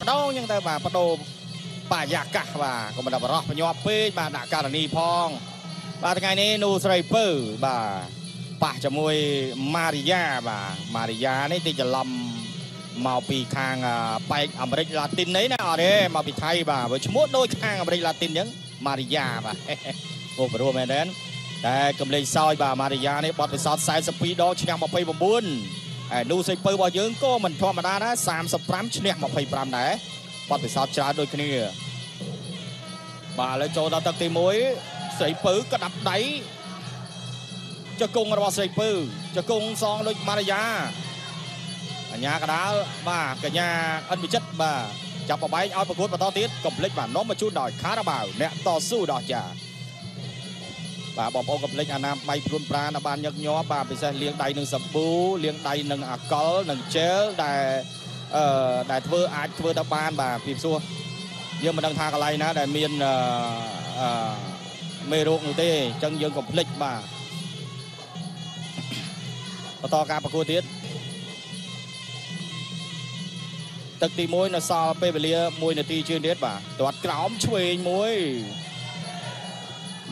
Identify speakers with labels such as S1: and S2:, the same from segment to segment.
S1: បដូរអញ្ចឹងទៅបាទបដូរបរិយាកាសបាទកុំតែបរោះបញាប់ពេកបាទដាក់ករណីផង បាទថ្ងៃនេះនូស្រីពៅបាទប៉ះជាមួយម៉ារីយ៉ាបាទម៉ារីយ៉ានេះទីច្រឡំមកពីខាងអឺប៉ែកអាមេរិកឡាទីននេះណាអត់ទេមកពីថៃបាទវាឈ្មោះដូចខាងអាមេរិកឡាទីនអញ្ចឹងម៉ារីយ៉ាបាទអូព្រោះមែនទេតែកំលេងសោយបាទម៉ារីយ៉ានេះបត់ពិសោធន៍42ដងឈ្នះ29 ហើយនូស្រីពៅរបស់យើងក៏មិនធម្មតាដែរ35ឈ្នះ25ដែរបត់ពិសោធន៍ច្រើនដូចគ្នាបាទឥឡូវចូលដល់ទឹកទី1ស្រីពៅក្តាប់ដៃចកុងរបស់ស្រីពៅចកុងសងដូចម៉ារីយ៉ាកញ្ញាកដាលបាទកញ្ញាអិនវិចិត្របាទចាប់បបែកឲ្យប្រកួតបន្តទៀតកុំភ្លេចបាទនាំមកជូនដោយខារ៉ាបាវអ្នកតស៊ូដោះចា បាទបងប្អូនកុំភ្លេចអាណាបៃព្រួនប្រាណបានញឹកញាប់បាទពិសេសលាងដៃនឹងសាប៊ូលាងដៃនឹងអាកុលនឹងជែលដែលអឺដែលធ្វើអាចធ្វើទៅបានបាទពីព្រោះយើងមិនដឹងថាកន្លែងណាដែលមានអឺអឺមេរោគនោះទេអញ្ចឹងយើងកុំភ្លេចបាទបន្តការប្រកួតទៀតទឹកទី1នៅសល់ពេលវេលា1នាទីជាងទៀតបាទទាត់ក្រោមឆ្វេងមួយ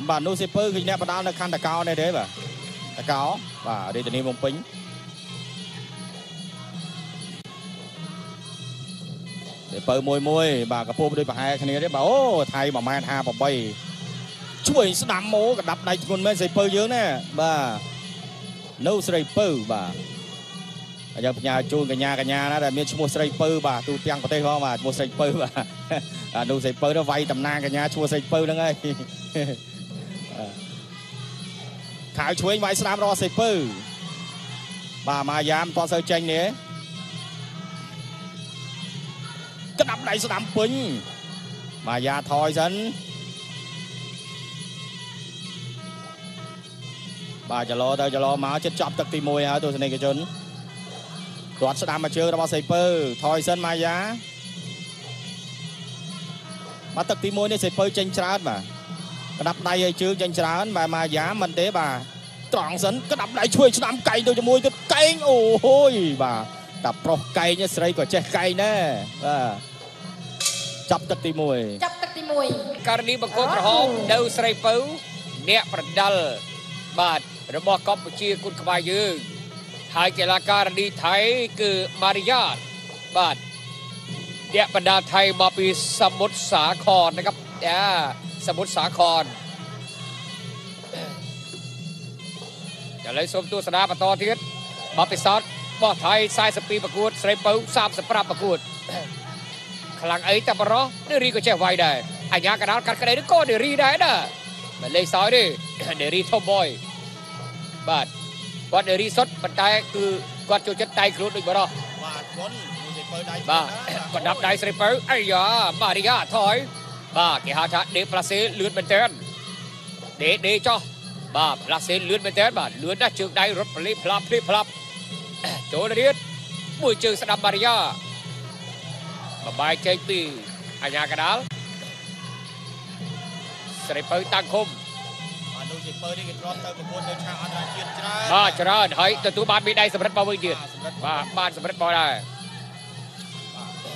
S1: បាទនោះសេពើគឺអ្នកបដាល់នៅខណ្ឌតកោនេះទេបាទតកោបាទរាជធានីភ្នំពេញទៅបើមួយមួយបាទកពស់ដូចប្រហែលគ្នាទេបាទអូថៃ1ម៉ែត្រ58ជួយស្ដាំម៉ូកដាប់ដៃធ្ងន់មែនស្រីពៅយើងណាបាទនៅស្រីពៅបាទហើយយើងផ្ញើជូនកញ្ញាកញ្ញាណាដែលមានឈ្មោះស្រីពៅបាទទូទាំងប្រទេសផងបាទឈ្មោះស្រីពៅបាទអានោះស្រីពៅទៅវាយតំណាងកញ្ញាឈ្មោះស្រីពៅហ្នឹងហើយ ខៅឆ្វេងវាយស្ដាំរកស្រីពៅបាទម៉ាយ៉ាមតសូវចេញនេះក្តាប់ដៃស្ដាំពេញម៉ាយ៉ាថយសិនបាទចលោទៅចលោមកចិត្តចប់ទឹកទី1ហើយទស្សនិកជនទាត់ស្ដាំមកជើងរបស់សៃពើថយសិនម៉ាយ៉ាមកទឹកទី1នេះសៃពើចេញច្រើនបាទ ក្តាប់ដៃឲ្យជើងចេញច្រើនបាទម៉ាយ៉ាមិនទេបាទត្រង់សិនក្តាប់ដៃជួយស្ដាំកែងទៅជាមួយទៅកែងអូហូយបាទតែប្រុសកែងនេះស្រីក៏ចេះកែងដែរបាទចាប់ទឹកទី1
S2: ចាប់ទឹកទី1
S3: ករណីបង្គោលក្រហមនៅស្រីពៅអ្នកប្រដាល់បាទរបស់កម្ពុជាគុណក្បាលយើងហើយកីឡាករនីថៃគឺម៉ារីយ៉ាបាទអ្នកបណ្ដាលថៃមកពីសមុទ្រសាគរนะครับ អាសមុទ្រសាគរឥឡូវសូមទស្សនាបន្តទៀតបបពិសោធន៍របស់ថៃ42ប្រកួត ស្រីពៅ35ប្រកួតខ្លាំងអីតែបរោះនារីក៏ចេះវាយដែរអញ្ញាកដាលកាត់ក្តីនេះក៏នារីដែរណាមិនលេងសើចទេនារីធំបយបាទគាត់នារីសុតប៉ុន្តែគឺគាត់ចូលចិត្តដៃខ្លួនដូចបរោះ
S1: បាទគុណមួយសៃពើដៃ
S3: បាទគាត់ដាប់ដៃស្រីពៅអាយ៉ាម៉ារីយ៉ាថយ បាទគេហៅថាដេផ្លាសេលឿនមែនតើដេដេចោះបាទផ្លាសេលឿនមែនតើបាទលឿនណាស់ជើងដៃរត់ផ្លេផ្លាប់ផ្លេផ្លាប់ចូលទៀតមួយជើងស្ដាប់ម៉ារីយ៉ាបបាយចេញពីអញ្ញាកដាលស្រីពៅតាំងឃុំ
S1: បាទនោះសៃពើនេះគេទ្រាំទៅប្រកួតនៅឆាកអន្តរជាតិច្រើន
S3: បាទច្រើនហើយទទួលបានមេដាយសម្រិតមកវិញទៀត
S1: បាទសម្រាប់
S3: បាទបានសម្រិតមកដែរ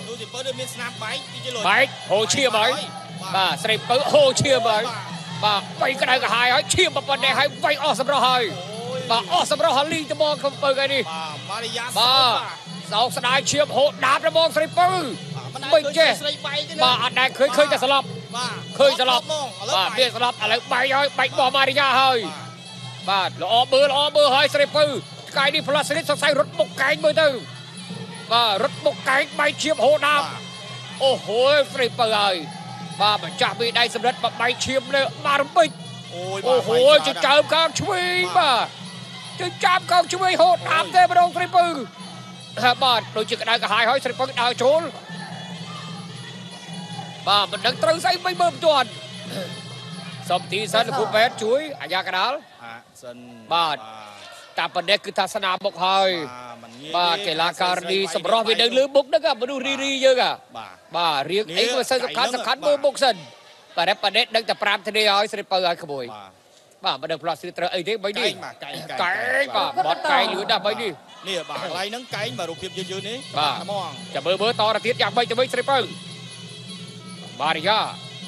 S1: នោះសៃពើនេះមានស្នាមបែកទីជាលុយ
S3: បែកហូរឈាមហើយ បាទស្រីពៅហូរឈាមហើយបាទបៃក្តៅកាហាយហើយឈាមប៉ុណ្ណេះហើយវាយអស់សម្រស់ហើយ
S1: អូយ
S3: បាទអស់សម្រស់ហើយលីងត្មងក្នុងពៅថ្ងៃនេះ
S1: បាទម៉ារីយ៉ា
S3: បាទសោកស្ដាយឈាមហូរដាបត្មងស្រីពៅ
S1: មិន
S3: មិនចេះ
S1: ស្រីបែកទេណា
S3: បាទអត់ដែលឃើញឃើញតែស្លាប់
S1: បាទ
S3: ឃើញស្លាប់
S1: ហ្មងឥឡូវ
S3: បាទ
S1: បែ
S3: វា
S1: ក
S3: ស្លាប់ឥឡូវបែកហើយបែកបោះម៉ារីយ៉ាហើយ
S1: បាទ
S3: បាទល្អមើលល្អមើលហើយស្រីពៅថ្ងៃនេះផ្លាស្រីសង្ស័យរត់បុកកែងមើលទៅបាទរត់បុកកែងបែកឈាមហូរដាបអូហូយស្រីពៅហើយ បាទម្ចាស់ពីដៃសម្រិតបបែកឈាមនៅបារំពេច
S1: អូយ
S3: អូហូយចិញ្ចើមខាងឆ្វេងបាទចិញ្ចើមខាងឆ្វេងហូតតាមទេម្ដងស្រីពៅហើយបាទដូចជាក្តៅក្រហាយហើយស្រីពៅដើរចូលបាទមិនដឹងត្រូវស្អីមិនមើលមិនទាន់សុំទីសិនលោកគ្រូពេទ្យជួយអាយ៉ាកដាល
S1: អាសិន
S3: បាទតាមប៉ុណ្ណេះគឺថាស្នាមមុខហើយ
S1: បាទមិនងាយ
S3: បាទ
S1: ទេ
S3: កីឡាករនីសម្រស់វានៅលើមុខហ្នឹងមនុស្សរីរីយើងហ่ะ
S1: បាទ
S3: បាទរៀងអីក៏សិនសំខាន់សំខាន់មើលមុខសិនបាទតែប៉ណ្ណេះដឹងតែ5ធ្នាឲ្យស្រីពៅឲ្យក្មួយ
S1: បាទ
S3: បាទមិនដឹងផ្លោះស្រីត្រូវអីទេបីនេះ
S1: កែងបាទកែង
S3: កែងបាទបត់កែងលឿនណាស់បីនេះ
S1: នេះបាទកន្លែងហ្នឹងកែងបាទរូបភាពយឺតយឺតនេះ
S3: បាទ
S1: ហ្មង
S3: ចាំមើលមើលតទៅទៀតយ៉ាងម៉េចទៅវិញស្រីពៅបារីយ៉ា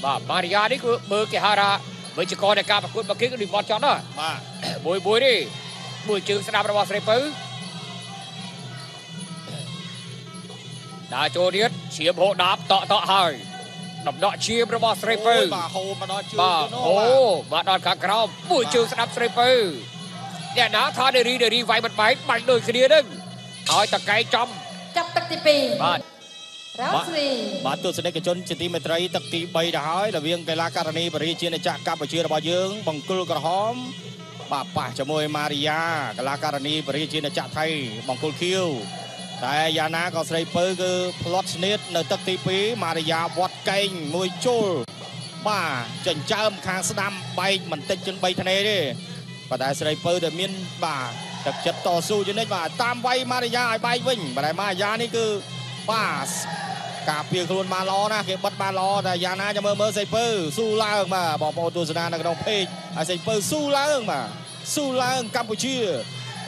S3: បាទបារីយ៉ានេះគឺមើលគេហៅថាវិជ្ជករនៃការប្រកួតរបស់គេគឺនិមន្តចន់ណាស់
S1: បាទ
S3: មួយមួយនេះមួយជើងស្ដាប់របស់ស្រីពៅ ដើរចូលទៀតឈាមហូរដាបតក់តក់ហើយដំដក់ឈាមរបស់ស្រីពៅ
S1: អូយបាទហូរមកដល់ជើង
S3: បាទ
S1: ទៀតនោះ
S3: អូ
S1: បាទ
S3: បាទដល់ខាងក្រោមមួយជើងស្ដាប់ស្រីពៅអ្នកណាថាដេរីដេរីវាយមិនបែកបាញ់ដូចគ្នានឹងឲ្យតកែចំ
S2: ចាប់ទឹកទី2
S3: បាទ
S2: រ៉ាវស្រី
S1: បាទទស្សនិកជនជាទីមេត្រីទឹកទី3ទៅហើយរវាងកីឡាករនីបរិយាជាណាចក្រកម្ពុជារបស់យើង បង្គោលក្រហមបាទប៉ះជាមួយម៉ារីយ៉ាកីឡាករនីបរិយាជាណាចក្រថៃបង្គោលខៀវ តែយ៉ាងណាក៏ស្រីពៅគឺផ្លត់ស្នៀតនៅទឹកទី2ម៉ារីយ៉ាវត្តកែងមួយជុលបាទចិញ្ចើមខាងស្ដាំបែកមិនតិចជាង3ធ្នេទេប៉ុន្តែស្រីពៅតែមានបាទទឹកចិត្តតស៊ូជានិច្ចបាទតាមវាយម៉ារីយ៉ាឲ្យបែកវិញប៉ុន្តែម៉ារីយ៉ានេះគឺបាទការពារខ្លួនបានល្អណាស់គេបិទបានល្អតែយ៉ាងណាចាំមើលមើលសៃពៅស៊ូឡើងបាទបងប្អូនទស្សនានៅក្នុងពេកហើយសៃពៅស៊ូឡើងបាទស៊ូឡើងកម្ពុជា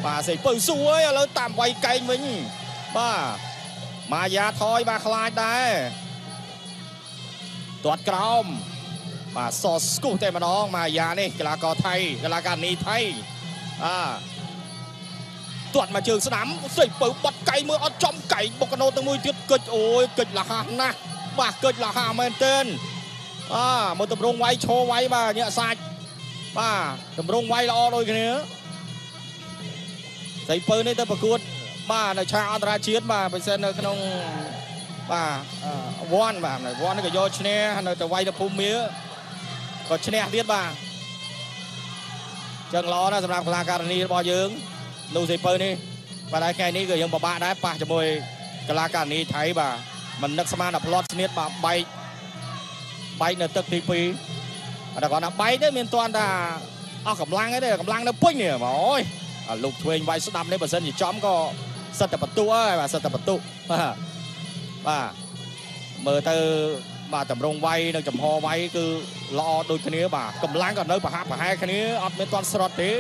S1: បាទសៃពៅស៊ូអើយឥឡូវតាមវាយកែងវិញ បាទម៉ាយ៉ាថយបាទខ្លាចដែរទាត់ក្រោមបាទសស្គុះតែម្ដងម៉ាយ៉ានេះកីឡាករថៃកីឡាករនីថៃបាទទាត់មកជើងស្ដាំសៃពៅបាត់កែងមើលអត់ចំកែងបុកកណូទៅមួយទៀតកិច្ចអូយកិច្ចលះហាស់ណាស់បាទកិច្ចលះហាស់មែនទែនអាមើលតម្រងវាយឈរវាយបាទញាក់សាច់បាទតម្រងវាយល្អដូចគ្នាសៃពៅនេះទៅប្រកួត បាទនៅឆាកអន្តរជាតិបាទបើសិននៅក្នុងបាទវ៉ាន់បាទវ៉ាន់នេះក៏យកឈ្នះនៅទៅវាយទៅភូមិមាក៏ឈ្នះទៀតបាទចឹងល្អណាស់សម្រាប់កីឡាករនីរបស់យើងនោះសៃពៅនេះបាទហើយថ្ងៃនេះក៏យើងពិបាកដែរប៉ះជាមួយកីឡាករនីថៃបាទមិននឹកស្មានដល់ផ្លត់ស្នៀតបាទបែកបែកនៅទឹកទី2តែគាត់ថាបែកទៅមានតាន់ថាអស់កម្លាំងទេកម្លាំងនៅពេញនេះបងអូយអាលោកឆ្វេងវាយស្ដាប់នេះបើសិនជាចំក៏ សិតតែបន្ទុហើយបាទសិតតែបន្ទុបាទបាទមើលទៅបាទតម្រងវាយនិងចំហវាយគឺល្អដូចគ្នាបាទកម្លាំងក៏នៅប្រហាក់ប្រហែលគ្នាអត់មានតាន់ស្រុតទេ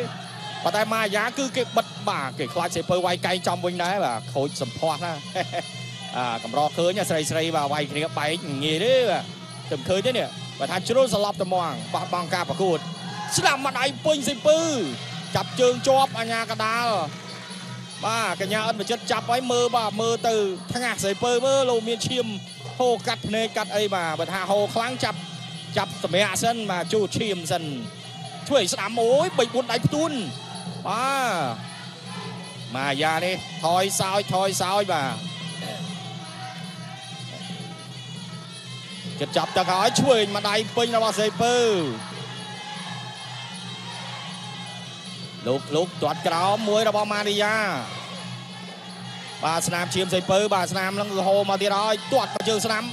S1: ប៉ុន្តែម៉ាយ៉ាគឺគេបិទបាទគេខ្លាចសេពើវាយកែងចំវិញដែរបាទខូចសម្ផស្សណាអាកម្រឃើញស្រីស្រីបាទវាយគ្នាបែកងាយទេបាទតែឃើញទេនេះបើថាជ្រុលសន្លប់ត្មងបោះបង់ការប្រកួតស្ដាំមកដៃពេញសេពើចាប់ជើងជាប់អញ្ញាកដាល បាទកញ្ញាអិនបចិត្តចាប់ឲ្យមើលបាទមើលទៅថ្ងាស់សេពើមើលលោកមានឈាមហូរកាត់ភ្នែកកាត់អីបាទបើថាហូរខ្លាំងចាប់ចាប់សម្រាកសិនបាទជូតឈាមសិនធ្វើឲ្យស្ដាំអូយ3 4ដៃផ្ទួនបាទម៉ាយ៉ានេះថយសោចថយសោចបាទចិត្តចាប់ទឹកហើយឆ្វេងមកដៃពេញរបស់សេពើ លោកលោកទាត់ក្រោមមួយរបស់ម៉ារីយ៉ាបាទស្នាមឈាមសេពើបាទស្នាមនឹងហូរមកទៀតហើយទាត់មកជើងស្នាម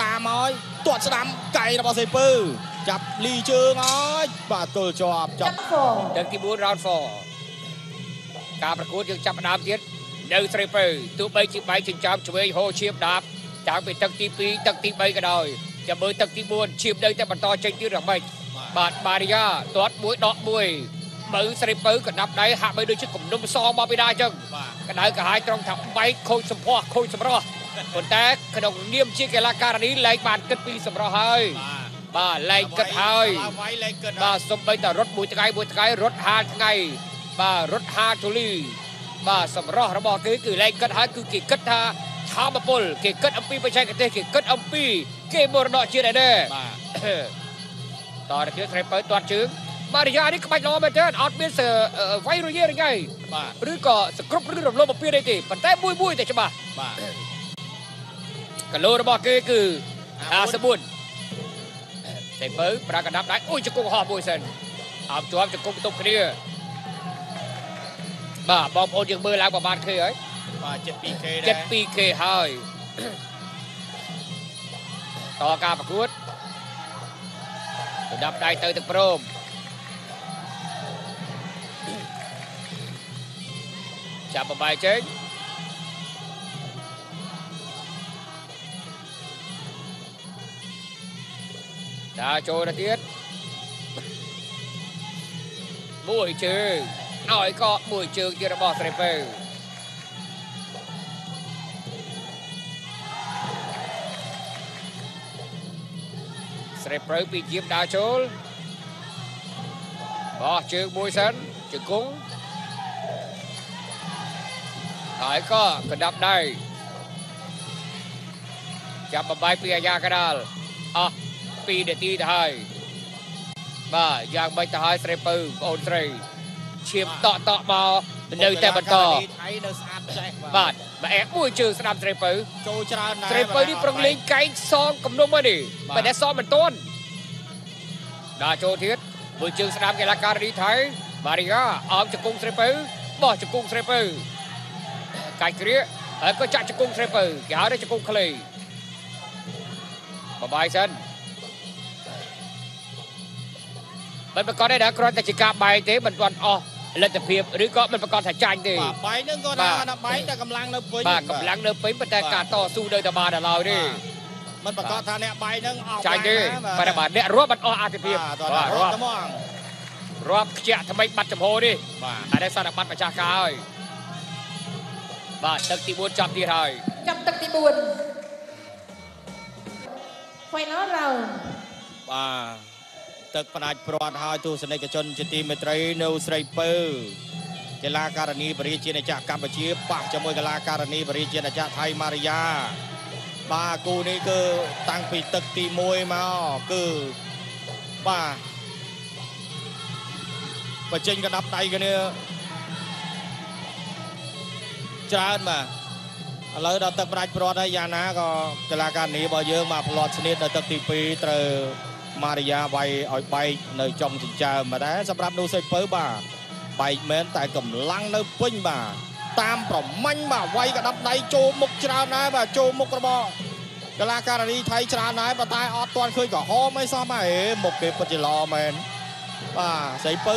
S1: តាមហើយទាត់ស្ដាំកៃរបស់សេពើចាប់លីជើងហើយបាទទល់ជាប់ច
S2: ចា
S1: ប់
S2: ត់ហ្វ
S3: ទឹកទី4 round 4ការប្រកួតយើងចាប់ផ្ដើមទៀតនៅស្រីពៅទោះបីជាបែកចិញ្ចើមឆ្វេងហូរឈាមដាបតាំងពីទឹកទី2ទឹកទី3ក៏ដោយចាំមើលទឹកទី4ឈាមនៅតែបន្តចេញទៀតយ៉ាងម៉េចបាទបារីយ៉ាទាត់មួយដកមួយ បើស្រីពៅក៏ដាប់ដៃហាក់បីដូចជាគំនុំសមកពីដាអញ្ចឹង
S1: បាទ
S3: ក្តៅក្រហាយត្រង់ថាបែកខូចសម្ផស្សខូចសម្រស់ប៉ុន្តែក្នុងនាមជាកីឡាករនេះលែងបានគិតពីសម្រស់ហើយបាទលែងគិតហើយ
S1: វាយលែងគិត
S3: បាទសំបីតែរត់មួយថ្ងៃមួយថ្ងៃរត់ហាលថ្ងៃបាទរត់ហាលទូលីបាទសម្រស់របស់គេគឺលែងគិតហើយគឺគេគិតថាធម្មពលគេគិតអំពីបច្ចេកទេសគេគិតអំពីគេមរណជាតិឯនេះ
S1: បាទ
S3: តរទៀតស្រីពៅទាត់ជើង បារីយ៉ានេះក្បាច់ល្អមែនទែនអត់មានសើវាយរយារងៃ
S1: បាទ
S3: ឬក៏សគ្រប់ឬរំលោភបំពានអីទេប៉ុន្តែមួយមួយតែច្បាស់
S1: បាទ
S3: គីឡូរបស់គេគឺ54តែបើប្រាកណ្ដាប់ដៃអូយជង្គង់ហោះមួយសិនអោបជាប់ជង្គង់ទប់គ្នាបាទបងប្អូនយើងមើលឡើងប្រហែលឃើញហើយ
S1: បាទ 72k ដែរ
S3: 72k ហើយតការប្រកួតដណ្ដាប់ដៃទៅទឹកព្រម ចាប់បបាយចេញដាចូលទៅទៀតមួយជើងឲ្យកកមួយជើងទៀតរបស់ស្រីពៅស្រីពៅពីជាមដាចូលបោះជើងមួយសិនជង្គង់ ហើយក៏កណ្ដាប់ដៃចាប់បបាយពីអាយ៉ាកដាលអស់2នាទីទៅហើយបាទយ៉ាងមិនទៅហើយស្រីពៅបងអូនស្រីឈាមតក់តក់មកនៅតែបន្ត
S1: ថៃនៅស្អាតចេះ
S3: បាទបើអែមួយជើងស្ដាប់ស្រីពៅ
S1: ចូលច្រើនដែរ
S3: ស្រីពៅនេះប្រឹងលេងកែងសងគំនុំហើយនេះ
S1: បាទ
S3: បើតែសងមិនទាន់ដល់ចូលទៀតមួយជើងស្ដាប់កីឡាកររីថៃម៉ារីយ៉ាអមជង្គង់ស្រីពៅបោះជង្គង់ស្រីពៅ កាច់គ្រាហើយក៏ចាក់ជង្គង់ស្រីពៅគេហៅថាជង្គង់ខ្លីបបាយសិនមិនប្រកាសទេដែរគ្រាន់តែជាការបែកទេមិនទាន់អស់លទ្ធភាពឬក៏មិនប្រកាសថាចាញ់ទេ
S1: បាទបាយហ្នឹងក៏
S3: បា
S1: ថា
S3: ទ
S1: ណាបាយតែកម្លាំងនៅពេញ
S3: បាទកម្លាំងនៅពេញប៉ុន្តែការតស៊ូនៅតែបានដល់ឡើយទេ
S1: មិនប្រកាសថាអ្នកបាយហ្នឹងអស់
S3: ចាញ់ទេ
S1: បា
S3: បាទ
S1: ទ
S3: បាទអ្នករាប់បាត់អស់អត្ថភាព
S1: បាទតោះ
S3: បាទ
S1: រ
S3: រាប់
S1: ត់ហ្មង
S3: រាប់ខ្ជាក់ថ្មីបាត់ចំហនេះ
S1: បាទ
S3: តែได้សារបាត់ម្ចាស់ការហើយ បាទទឹកទី4ចាប់ទៀតហើយ
S2: ចាប់ទឹកទី4 Final round
S1: បាទទឹកផ្ដាច់ព្រាត់ហើយទស្សនិកជនជាទីមេត្រីនៅស្រីពៅកីឡាករនីបរិជាណាចក្រកម្ពុជាប៉ះជាមួយកីឡាករនីបរិជាណាចក្រថៃម៉ារីយ៉ាបាទគូនេះគឺតាំងពីទឹកទី1មកគឺបាទបញ្ចេញកណ្ដាប់ដៃគ្នា ច្រើនបាទឥឡូវដល់ទឹកផ្ដាច់ព្រាត់ហើយយ៉ាងណាក៏កីឡាករនីរបស់យើងមកផ្លាត់ស្នៀតនៅទឹកទី2ត្រូវម៉ារីយ៉ាវាយឲ្យបែកនៅចុងចិញ្ចើមបាទតែសម្រាប់នូសៃពៅបាទបែកមែនតែកម្លាំងនៅពេញបាទតាមប្រមាញ់បាទវាយកណ្ដាប់ដៃចូលមុខច្រើនដែរបាទចូលមុខរបស់កីឡាករនីថៃច្រើនដែរប៉ុន្តែអត់ទាន់ឃើញក្រហមអីសោះបាទហេមុខគេពិតជាល្អមែនបាទសៃពៅ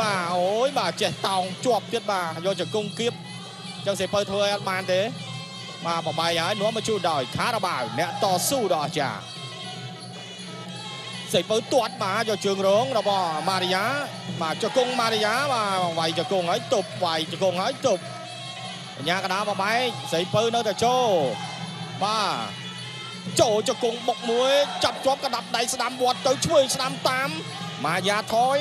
S1: បាទអូយបាទចេះតោងជាប់ទៀតបាទយកជង្គង់គៀប ចឹងសៃពៅធ្វើឲ្យអត់បានទេបាទបបាយហើយនាំមកជូនដោយខារ៉ាបាវអ្នកតស៊ូដ៏អស្ចារ្យសេពៅទាត់បាទយកជើងរងរបស់ម៉ារីយ៉ាបាទជង្គង់ម៉ារីយ៉ាបាទវាយជង្គង់ហើយទប់វាយជង្គង់ហើយទប់បញ្ញាកដាបបាយសេពៅនៅតែចូលបាទចូលជង្គង់បុកមួយចាប់ជាប់កណ្ដាប់ដៃស្ដាំវត្តទៅឆ្វេងស្ដាំតាមម៉ារីយ៉ាថយ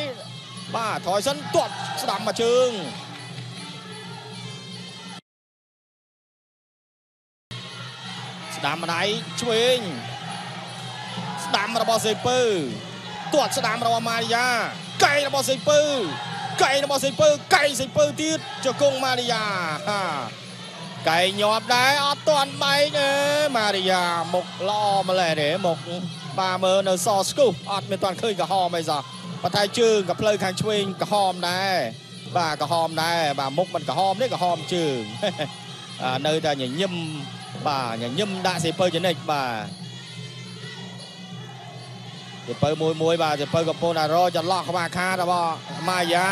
S1: បាទថយសិនទាត់ស្ដាំមកជើង ស្ដាំម្ដាយឆ្វេងស្ដាំរបស់សេពៅទាត់ស្ដាំរបស់ម៉ារីយ៉ាកែងរបស់សេពៅកែងរបស់សេពៅកែងសេពៅទៀតជង្គង់ម៉ារីយ៉ាហាកែងញាប់ដែរអត់ទាន់បែកទេម៉ារីយ៉ាមុខល្អម្ល៉េះទេមុខបាទមើលនៅសស្គុះអត់មានទាន់ឃើញក្រហមអីសោះប៉ុន្តែជើងក៏ផ្លូវខាងឆ្វេងក្រហមដែរបាទក្រហមដែរបាទមុខមិនក្រហមទេក្រហមជើងអានៅតែញញឹម បាទញញឹមដាក់សេពៅចនិចបាទសេពៅមួយមួយបាទសេពៅកំពុងតែរកចន្លោះក្បាលខារបស់ម៉ាយ៉ា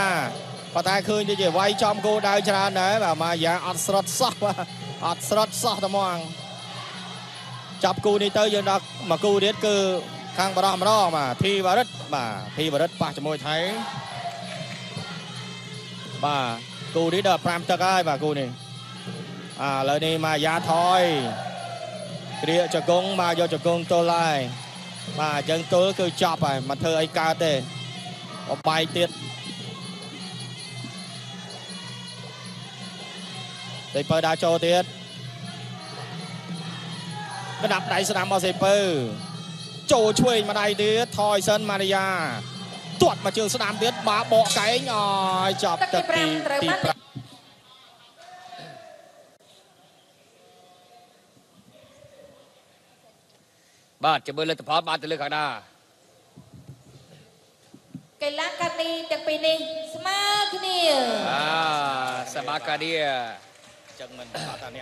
S1: ប៉ុន្តែឃើញទៅជាវាយចំគោដៅច្រើនដែរបាទម៉ាយ៉ាអត់ស្រុតសោះបាទអត់ស្រុតសោះតែហ្មងចាប់គូនេះទៅយើងដល់មកគូទៀតគឺខាងបរោះម្ដងបាទធីវរិទ្ធបាទធីវរិទ្ធប៉ះជាមួយថៃបាទគូនេះដល់5ទឹកហើយបាទគូនេះ អាឥឡូវនេះមកយ៉ាថយគ្រាកចង្គង់មកយកចង្គង់ទល់ហើយបាទអញ្ចឹងទល់គឺចប់ហើយមិនធ្វើអីកើតទេបបាយទៀតសេពៅដើរចូលទៀតកណ្ដាប់ដៃស្ដាំមកសេពៅចូលឆ្វេងម្ដាយទៀតថយសិនម៉ារីយ៉ាទាត់មកជើងស្ដាំទៀតបាទបកកែងអើយចប់
S2: ទឹកទី
S1: ទឹកទី
S2: 5ត្រូវ
S1: ទី
S2: បាន
S1: 5
S3: បាទចាំមើលលទ្ធផលបានទៅលើខាងណា
S2: កីឡាករនីទាំងពីរនេះស្មើគ្នា
S3: អាសមាកាឌី
S1: ចឹងមិនថាអ្នក